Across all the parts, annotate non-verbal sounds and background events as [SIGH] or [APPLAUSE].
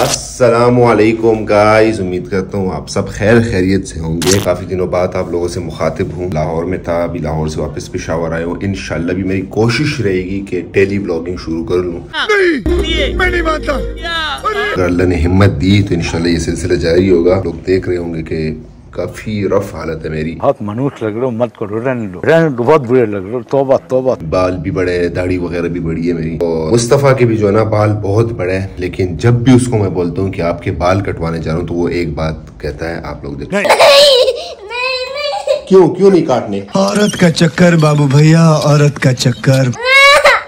असलकुम गाइस उम्मीद करता हूँ आप सब खैर खैरियत से होंगे। काफ़ी दिनों बाद आप लोगों से मुखातिब हूँ। लाहौर में था अभी लाहौर से वापस पिशावर आया हूँ। इनशाला भी मेरी कोशिश रहेगी कि डेली ब्लॉगिंग शुरू कर लूँ। मैं अगर अल्लाह ने हिम्मत दी तो इनशाला ये सिलसिला जारी होगा। लोग देख रहे होंगे कि काफ़ी रफ हालत है मेरी। बहुत मनुष्य लग रहे हो मत करो रहने लो रहने दो बहुत बुरे लग रहे हो तोबा तोबा। बाल भी बड़े है दाढ़ी वगैरह भी बड़ी है मेरी। और मुस्तफ़ा के भी जो है ना बाल बहुत बड़े हैं लेकिन जब भी उसको मैं बोलता हूँ कि आपके बाल कटवाने जा रहा हूँ तो वो एक बात कहता है आप लोग देखो। क्यों क्यों नहीं काटने? औरत का चक्कर बाबू भैया औरत का चक्कर।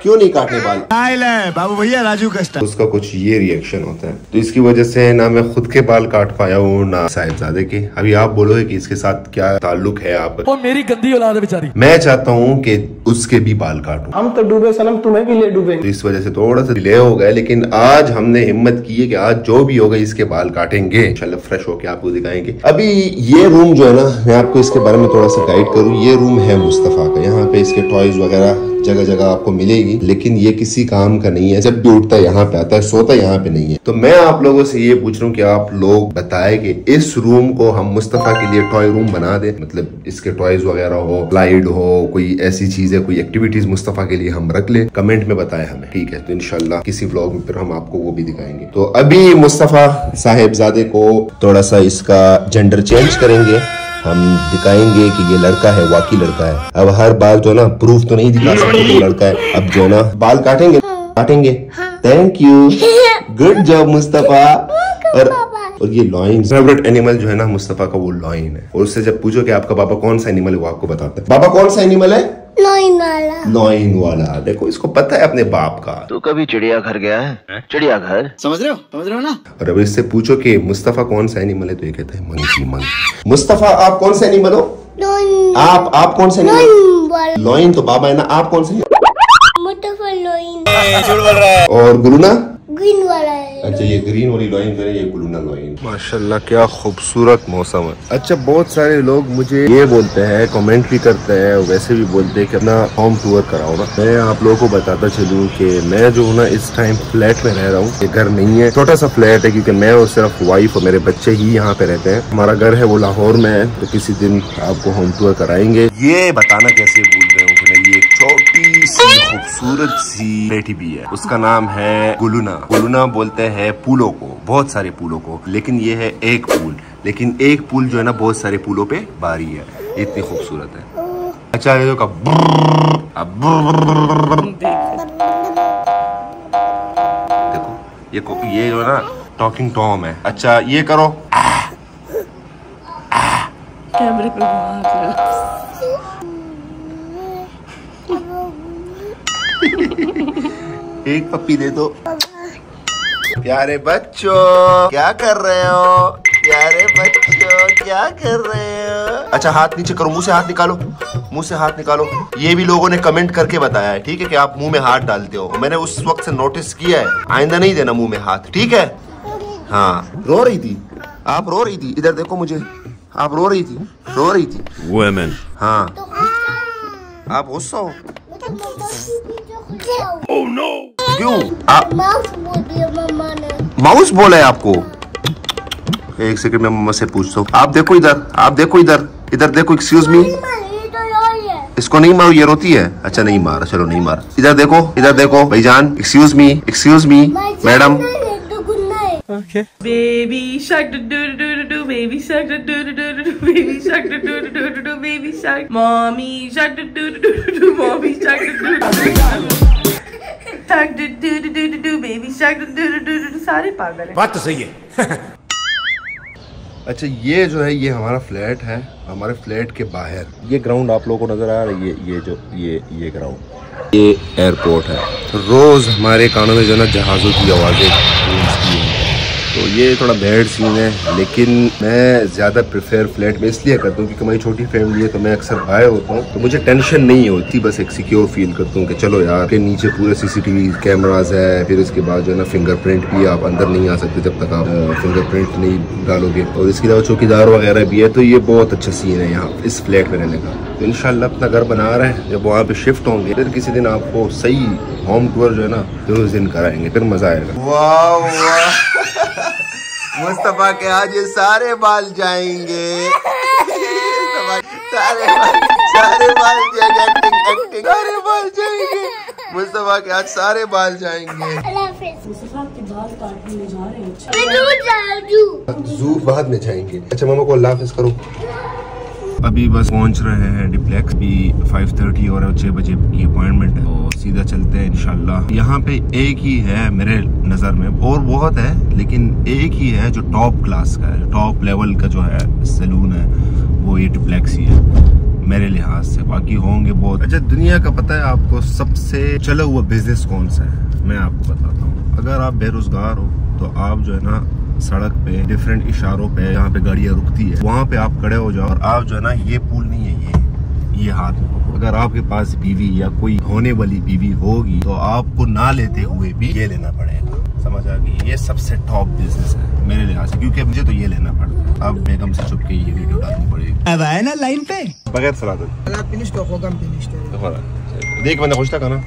क्यों नहीं काटने बाल बाबू भैया राजू का स्टाइल उसका कुछ ये रिएक्शन होता है। तो इसकी वजह से ना मैं खुद के बाल काट पाया हूँ ना साहिबजादे के। अभी आप बोलोगे कि इसके साथ क्या ताल्लुक है आप? वो मेरी गंदी औलाद बेचारी। मैं चाहता हूँ कि उसके भी बाल काटूं। हम तो डूबे सनम तुम्हें भी ले डूबेंगे। तो इस वजह से थोड़ा सा डिले हो गया लेकिन आज हमने हिम्मत की है कि आज जो भी होगा इसके बाल काटेंगे। चलो फ्रेश होके आपको दिखाएँगे। अभी ये रूम जो है ना मैं आपको इसके बारे में थोड़ा सा गाइड करूँ। ये रूम है मुस्तफ़ा का। यहाँ पे इसके टॉयज वगैरह जगह जगह आपको मिलेगी, लेकिन ये किसी काम का नहीं है। जब भी उठता है यहाँ पे आता है, सोता यहाँ पे नहीं है। तो मैं आप लोगों से ये पूछ रहा हूँ कि आप लोग बताए कि इस रूम को हम मुस्तफ़ा के लिए टॉय रूम बना दे। मतलब इसके टॉयज वगैरह हो स्लाइड हो, कोई ऐसी चीज़, कोई एक्टिविटीज़ मुस्तफ़ा के लिए हम रख ले। कमेंट में बताए हमें। ठीक है तो इनशाला किसी ब्लॉग में फिर हम आपको वो भी दिखाएँगे। तो अभी मुस्तफ़ा साहेबजादे को थोड़ा सा इसका जेंडर चेंज करेंगे। हम दिखाएँगे कि ये लड़का है वाकई लड़का है। अब हर बार जो है ना प्रूफ तो नहीं दिखा सकते कि लड़का है। अब जो ना बाल काटेंगे काटेंगे। Thank you good job Mustafa और और ये लॉइन फेवरेट एनिमल जो है ना मुस्तफ़ा का वो लॉइन है। और उससे जब पूछो कि आपका बाबा कौन सा एनिमल है वो आपको बताते हैं। बाबा कौन सा एनिमल है? वाला। नॉइंग वाला। देखो इसको पता है अपने बाप का। तू कभी चिड़िया घर गया है? चिड़िया घर समझ रहे हो? समझ रहे हो ना? और अब इससे पूछो कि मुस्तफ़ा कौन सा एनिमल है? तो ये कहता है मनुष्य मन मुस्तफ़ा आप कौन सा एनिमल हो? आप आप कौन सा एनिमल लोइन लॉइन तो बाबा है ना आप कौन सा मुस्तफ़ा लॉइन और गुलूना ग्रीन वाला है। अच्छा ये ग्रीन वाली लॉइन है ये गुलूना लॉइन माशाल्लाह क्या खूबसूरत मौसम है। अच्छा बहुत सारे लोग मुझे ये बोलते हैं कमेंट भी करते हैं और वैसे भी बोलते हैं कि अपना होम टूर कराओ ना। मैं आप लोगों को बताता चलूँ कि मैं जो हूँ ना इस टाइम फ्लैट में रह रहा हूँ। ये घर नहीं है छोटा सा फ्लैट है क्योंकि मैं और सिर्फ़ वाइफ और मेरे बच्चे ही यहाँ पे रहते हैं। हमारा घर है वो लाहौर में है तो किसी दिन आपको होम टूर कराएँगे। ये बताना कैसे भूल रहे छोटी सी खूबसूरत सी बेटी भी है। उसका नाम है गुलुना। गुलुना बोलते हैं पूलों को, बहुत सारे पूलों को, लेकिन ये है एक पूल। लेकिन एक पूल जो है ना, बहुत सारे पूलों पे बारी है। इतनी खूबसूरत है। अच्छा ये का देखो, ये को- ये जो है ना, टॉकिंग टॉम है। अच्छा ये करो। कैमरे पे हाथ लगा एक पप्पी दे दो। प्यारे बच्चों क्या कर रहे हो? प्यारे बच्चों क्या कर रहे हो? अच्छा हाथ नीचे करो मुँह से हाथ निकालो मुँह से हाथ निकालो। ये भी लोगों ने कमेंट करके बताया है ठीक है कि आप मुँह में हाथ डालते हो। मैंने उस वक्त से नोटिस किया है आइंदा नहीं देना मुँह में हाथ ठीक है? हाँ रो रही थी। आप रो रही थी इधर देखो मुझे। आप रो रही थी रो रही थी। वुमेन हाँ। आप गुस्सा हो? क्यों आप माउस बोल दिया मम्मा ने माउस बोला है आपको एक सेकंड में मम्मा से पूछता हूँ आप देखो इधर आप देखो इधर इधर देखो एक्सक्यूज मी तो है इसको नहीं मारो ये रोती है अच्छा नहीं मारा चलो नहीं मारा इधर देखो इधर देखो भाईजान excuse me excuse me madam तो गुन्ना है Baby shark do do do do do baby shark do do do do do baby shark do do do do do baby shark mommy shark do do do do do mommy shark do do do shark do do do do do do baby shark do do do do do सारे पागल हैं बात तो सही है अच्छा ये जो है ये हमारा फ्लैट है हमारे फ्लैट के बाहर ये ग्राउंड आप लोगों को नज़र आ रहा है ये ये जो ये ये ग्राउंड ये एयरपोर्ट है रोज हमारे कानों में जो है ना जहाज़ों की आवाज़ें गूंजती हैं तो ये थोड़ा बैड सीन है, लेकिन मैं ज़्यादा प्रेफर फ्लैट में इसलिए करता हूँ क्योंकि मेरी छोटी फैमिली है तो मैं अक्सर बाहर होता हूँ। तो मुझे टेंशन नहीं होती, बस एक सिक्योर फील करता हूँ कि चलो यार, के नीचे पूरे सीसीटीवी कैमराज है, फिर इसके बाद जो है ना फिंगरप्रिंट भी आप अंदर नहीं आ सकते जब तक आप फिंगरप्रिंट नहीं डालोगे। और इसके अलावा चौकीदार वगैरह भी है तो ये बहुत अच्छा सीन है यहाँ, इस फ्लैट में रहने का। तो इनशाला अपना घर बना रहे हैं, जब वहाँ पे शिफ्ट होंगे, फिर किसी दिन आपको सही होम टूर जो है ना फिर उस दिन कराएँगे, फिर मज़ा आएगा। वाह वाह। मुस्तफ़ा के आज ये सारे बाल जाएँगे। मुस्तफ़ा, सारे बाल सारे बाल जाएँगे एक्टिंग एक्टिंग सारे बाल जाएँगे। मुस्तफ़ा के आज सारे बाल जाएँगे। मुस्तफ़ा के बाल काटने जा जू जू बाद में जाएँगे। अच्छा मामा को अल्लाह हाफिज करो। अभी बस पहुँच रहे हैं डिप्लेक्स भी 5:30 और 6 बजे की अपॉइंटमेंट है तो सीधा चलते हैं इंशाल्लाह। यहाँ पे एक ही है मेरे नज़र में, और बहुत है, लेकिन एक ही है जो टॉप क्लास का है टॉप लेवल का जो है सैलून है, वो ये डिप्लेक्स ही है, मेरे लिहाज से। बाकी होंगे बहुत। अच्छा दुनिया का पता है आपको सबसे चला हुआ बिज़नेस कौन सा है? मैं आपको बताता हूँ। अगर आप बेरोजगार हो तो आप जो है ना सड़क पे डिफरेंट इशारों पे जहाँ पे गाड़ियाँ रुकती है। वहाँ पे आप खड़े हो जाओ और आप जो है ना ये पुल नहीं है ये ये हाथ अगर आपके पास बीवी या कोई होने वाली बीवी होगी तो आपको ना लेते हुए भी ये लेना पड़ेगा। समझ आ गई? ये सबसे टॉप बिज़नेस है मेरे लिहाज से क्योंकि मुझे तो ये लेना पड़ता है। अब बेगम से छुप के ये वीडियो डालनी पड़ेगी। अब आए ना लाइन पे? बगैर सलाद देख मैंने खुश था ना?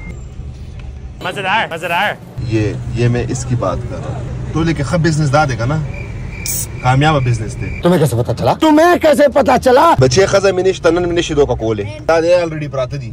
मज़ेदार मज़ेदार। ये ये मैं इसकी बात कर रहा हूँ। तो लेकिन खब बिजनेस दा देगा ना? कामयाब बिजनेस थे तुम्हें कैसे पता चला? तुम्हें कैसे पता चला? बच्चे खजा मिनिश तनन मिनिश दो का कोले दा दे ऑलरेडी प्राते दी।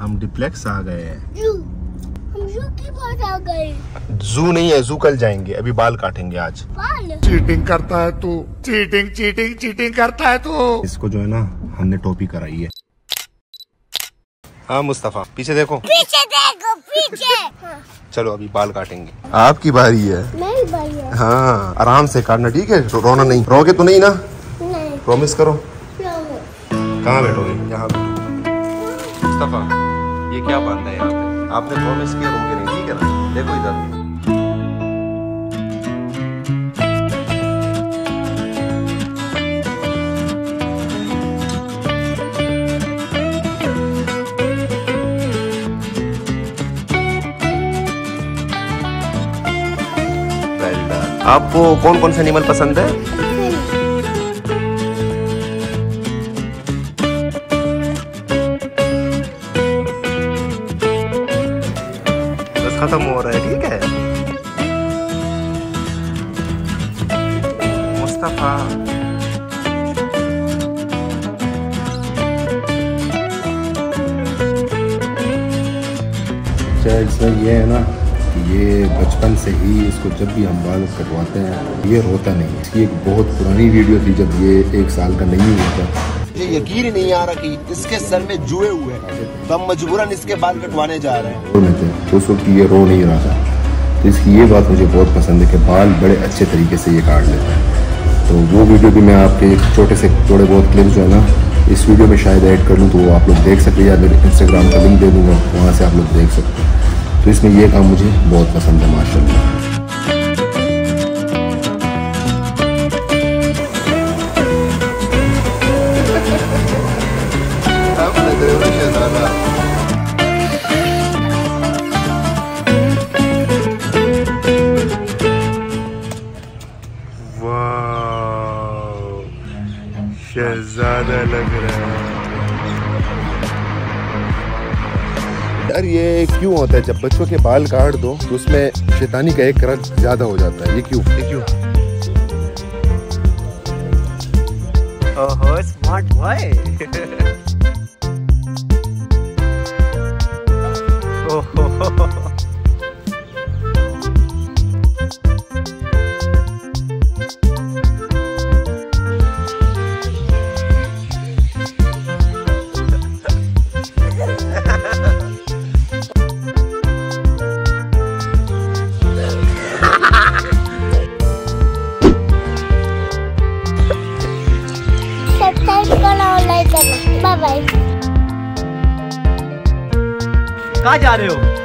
हम डिप्लेक्स आ गए जू नहीं है जू कल जाएँगे। अभी बाल काटेंगे आज। बाल? चीटिंग करता है तू। चीटिंग चीटिंग चीटिंग करता है तू। इसको जो है ना हमने टोपी कराई है। हाँ मुस्तफ़ा पीछे देखो। पीछे देखो पीछे। हाँ, चलो अभी बाल काटेंगे। आपकी बारी है। मेरी बारी है। हाँ आराम से काटना ठीक है? रो- रोना नहीं। रोगे तो नहीं ना? नहीं। प्रॉमिस करो। कहाँ बैठोगे? यहाँ मुस्तफ़ा ये क्या बांधा है यहाँ आपने प्रॉमिस किया रोगे नहीं, ठीक है ना? देखो इधर। आपको कौन कौन से एनिमल पसंद है? मुस्तफ़ा अच्छा इसमें ये है ना कि ये बचपन से ही इसको जब भी हम बाल कटवाते हैं ये रोता नहीं इसकी एक बहुत पुरानी वीडियो थी जब ये एक साल का नहीं हुआ था। मुझे यकीन ही नहीं आ रहा कि इसके सर में जुए हुए हैं। तो हम मजबूरन इसके बाल कटवाने जा रहे हैं। रो थे। तो उस वक्त ये रो नहीं रहा था। तो इसकी ये बात मुझे बहुत पसंद है कि बाल बड़े अच्छे तरीके से ये काट लेता है। तो वो वीडियो भी मैं आपके छोटे से थोड़े बहुत क्लिप जो है ना, इस वीडियो में शायद ऐड कर लूँ तो वो आप लोग देख सकते या मेरे इंस्टाग्राम का लिंक दे दूँगा, वहाँ से आप लोग देख सकते हैं। तो इसमें यह काम मुझे बहुत पसंद है माशा शहजादा लग रहा है। यार, ये क्यों होता है? जब बच्चों के बाल काट दो तो उसमें शैतानी का एक रंग ज़्यादा हो जाता है। ये क्यों? ये क्यों? ओहो स्मार्ट बॉय [LAUGHS] ओहो। कहाँ जा रहे हो?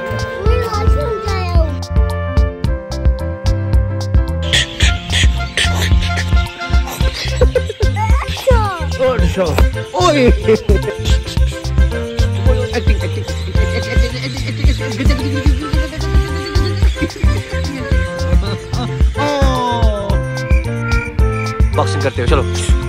बॉक्सिंग करते हो चलो।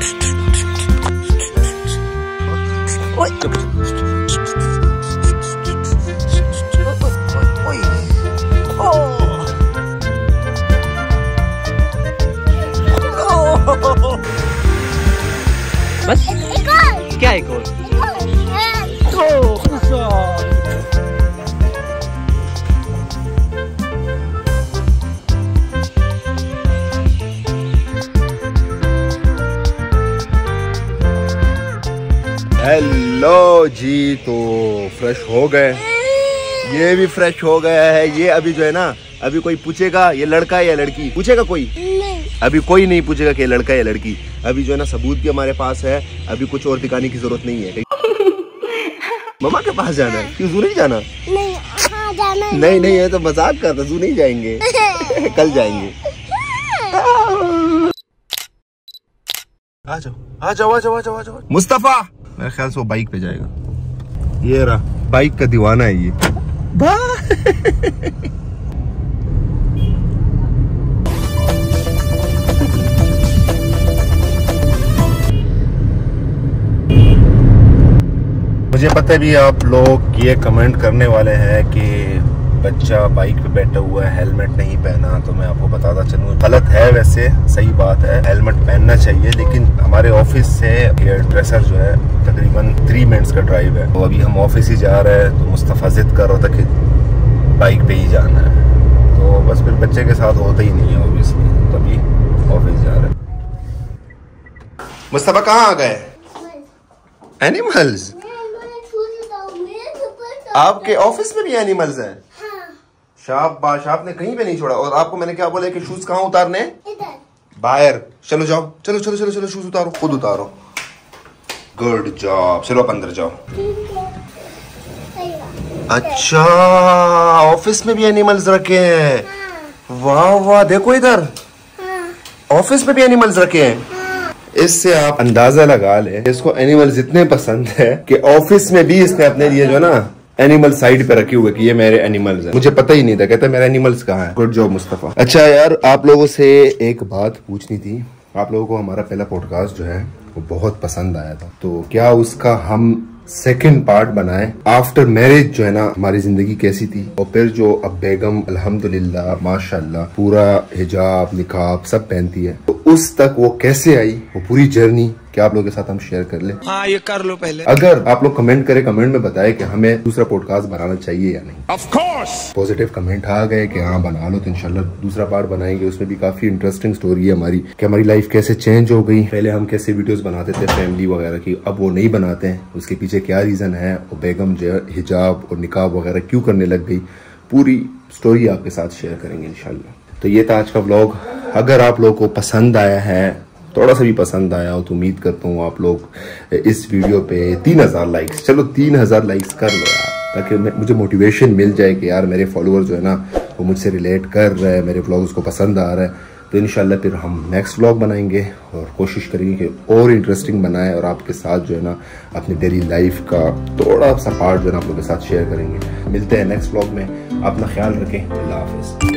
हेलो जी तो फ्रेश हो गए। ये भी फ्रेश हो गया है। ये अभी जो है ना अभी कोई पूछेगा ये लड़का है या लड़की? पूछेगा कोई? नहीं। अभी कोई नहीं पूछेगा कि लड़का है या लड़की। अभी जो है ना सबूत भी हमारे पास है। अभी कुछ और दिखाने की ज़रूरत नहीं है। मम्मा के पास जाना है? क्यों जू नहीं जाना? नहीं हाँ जाना है। नहीं नहीं ये तो मज़ाक करता जू नहीं जाएँगे। [LAUGHS] कल जाएँगे। आ जाओ आ जाओ आ जाओ आ जाओ आ जाओ। मुस्तफ़ा! मेरे ख्याल से वो बाइक पे जाएगा। ये रहा बाइक का दीवाना है ये। [LAUGHS] मुझे पता है भी आप लोग ये कमेंट करने वाले हैं कि बच्चा बाइक पे बैठा हुआ है हेलमेट नहीं पहना तो मैं आपको बताता चलूँ। गलत है वैसे सही बात है। हेलमेट पहनना चाहिए लेकिन हमारे ऑफ़िस से हेयर ड्रेसर जो है तकरीबन थ्री मिनट्स का ड्राइव है। तो अभी हम ऑफ़िस ही जा रहे हैं तो मुस्तफ़ा जिद कर रहा था कि बाइक पे ही जाना है। तो बस फिर बच्चे के साथ होता ही नहीं है ऑब्वियसली तभी ऑफ़िस जा रहे हैं। मुस्तफ़ा कहाँ आ गए? एनिमल्स आपके ऑफ़िस में भी एनिमल्स हैं? शाबाश आपने कहीं पे नहीं छोड़ा। और आपको मैंने क्या बोला कि शूज़ कहाँ उतारने बाहर। चलो जाओ चलो चलो चलो चलो शूज़ उतारो खुद उतारो। गुड जॉब चलो आप अंदर जाओ। ठीक है। सही बात। अच्छा ऑफ़िस में भी एनिमल्स रखे हैं। वाह वाह देखो इधर। ऑफ़िस में भी एनिमल्स रखे हैं। इससे आप अंदाज़ा लगा ले इसको एनिमल्स इतने पसंद है कि ऑफ़िस में भी इसने अपने लिए जो ना एनिमल साइड पे रखे हुए कि ये मेरे एनिमल्स हैं। मुझे पता ही नहीं था, कहता मेरा एनिमल्स कहाँ है? Good job Mustafa. अच्छा यार, आप लोगों से एक बात पूछनी थी। आप लोगों को हमारा पहला पॉडकास्ट जो है, वो बहुत पसंद आया था। तो क्या उसका हम सेकेंड पार्ट बनाए? आफ्टर मैरिज जो है ना, हमारी ज़िंदगी कैसी थी? और फिर जो अब बेगम, अल्हम्दुलिल्लाह, माशाल्लाह, पूरा हिजाब, निकाब सब पहनती है। तो उस तक वो कैसे आई वो पूरी जर्नी क्या आप लोगों के साथ हम शेयर कर ले? हाँ ये कर लो पहले। अगर आप लोग कमेंट करें कमेंट में बताएँ कि हमें दूसरा पॉडकास्ट बनाना चाहिए या नहीं। ऑफ़ कोर्स पॉजिटिव कमेंट आ गए कि हाँ बना लो तो इंशाल्लाह दूसरा पार्ट बनाएँगे। उसमें भी काफ़ी इंटरेस्टिंग स्टोरी है हमारी कि हमारी लाइफ कैसे चेंज हो गई। पहले हम कैसे वीडियोस बनाते थे फैमिली वगैरह की अब वो नहीं बनाते हैं। उसके पीछे क्या रीजन है? और बेगम हिजाब और निकाब वगैरह क्यों करने लग गई? पूरी स्टोरी आपके साथ शेयर करेंगे इंशाल्लाह तो ये था आज का व्लॉग अगर आप लोगों को पसंद आया है, थोड़ा सा भी पसंद आया हो तो उम्मीद करता हूँ आप लोग इस वीडियो पे तीन हज़ार लाइक्स चलो तीन हज़ार लाइक्स कर लो यार, ताकि मुझे मोटिवेशन मिल जाए कि यार मेरे फॉलोअर जो है ना, वो मुझसे रिलेट कर रहे हैं, मेरे व्लॉग्स को पसंद आ रहा है। तो इनशाला फिर हम नेक्स्ट व्लॉग बनाएँगे और कोशिश करेंगे कि और इंटरेस्टिंग बनाए और आपके साथ जो है ना, अपनी डेली लाइफ का थोड़ा सा पार्ट जो है ना, आप लोगों के साथ शेयर करेंगे। मिलते हैं नेक्स्ट व्लॉग में, अपना ख्याल रखें, अल्लाह हाफिज़।